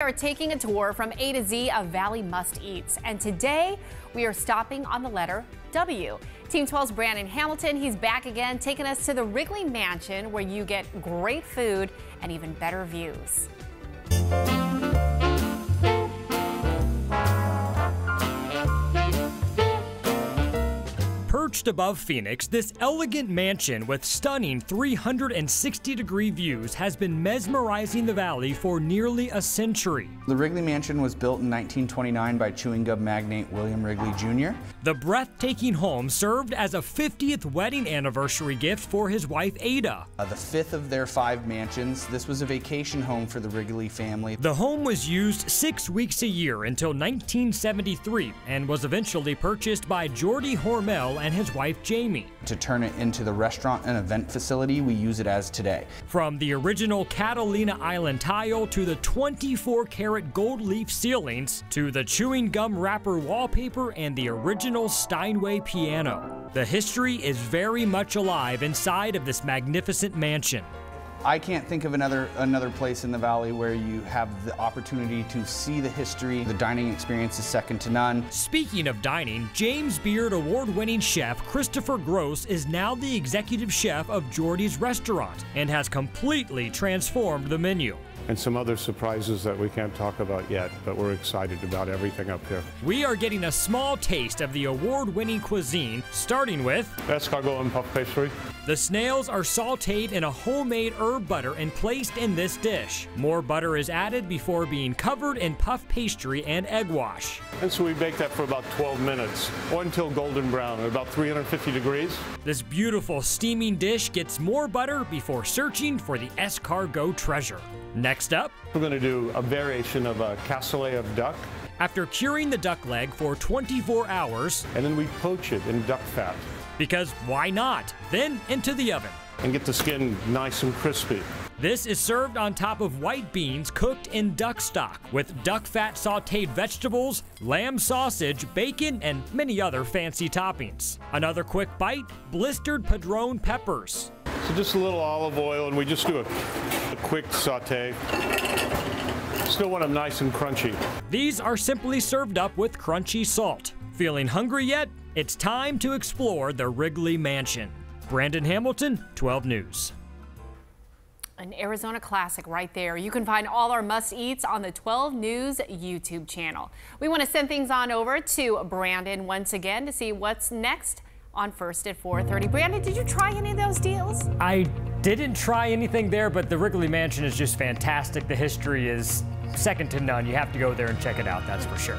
We are taking a tour from A to Z of Valley Must Eats, and today we are stopping on the letter W. Team 12's Brandon Hamilton, he's back again, taking us to the Wrigley Mansion where you get great food and even better views. Perched above Phoenix, this elegant mansion with stunning 360 degree views has been mesmerizing the valley for nearly a century. The Wrigley Mansion was built in 1929 by chewing gum magnate William Wrigley Jr. The breathtaking home served as a 50th wedding anniversary gift for his wife Ada. Uh, the fifth of their five mansions, this was a vacation home for the Wrigley family. The home was used six weeks a year until 1973 and was eventually purchased by Geordie Hormel and his wife Jamie. To turn it into the restaurant and event facility we use it as today. From the original Catalina Island tile to the 24 karat gold leaf ceilings to the chewing gum wrapper wallpaper and the original Steinway piano. The history is very much alive inside of this magnificent mansion. I can't think of another another place in the valley where you have the opportunity to see the history. The dining experience is second to none. Speaking of dining, James Beard award-winning chef Christopher Gross is now the executive chef of Geordie's restaurant and has completely transformed the menu and some other surprises that we can't talk about yet, but we're excited about everything up here. We are getting a small taste of the award-winning cuisine, starting with escargot and puff pastry. The snails are sauteed in a homemade herb butter and placed in this dish. More butter is added before being covered in puff pastry and egg wash. And so we bake that for about 12 minutes or until golden brown at about 350 degrees. This beautiful steaming dish gets more butter before searching for the escargot treasure. Next up, we're going to do a variation of uh, a cassoulet of duck. After curing the duck leg for 24 hours, and then we poach it in duck fat. Because why not? Then into the oven. And get the skin nice and crispy. This is served on top of white beans cooked in duck stock with duck fat sauteed vegetables, lamb sausage, bacon, and many other fancy toppings. Another quick bite blistered padron peppers. So just a little olive oil, and we just do a, a quick saute. Still want them nice and crunchy. These are simply served up with crunchy salt. Feeling hungry yet? It's time to explore the Wrigley Mansion. Brandon Hamilton, 12 News. An Arizona classic right there. You can find all our must-eats on the 12 News YouTube channel. We want to send things on over to Brandon once again to see what's next on First at 4.30. Brandon, did you try any of those deals? I didn't try anything there, but the Wrigley Mansion is just fantastic. The history is second to none. You have to go there and check it out, that's for sure.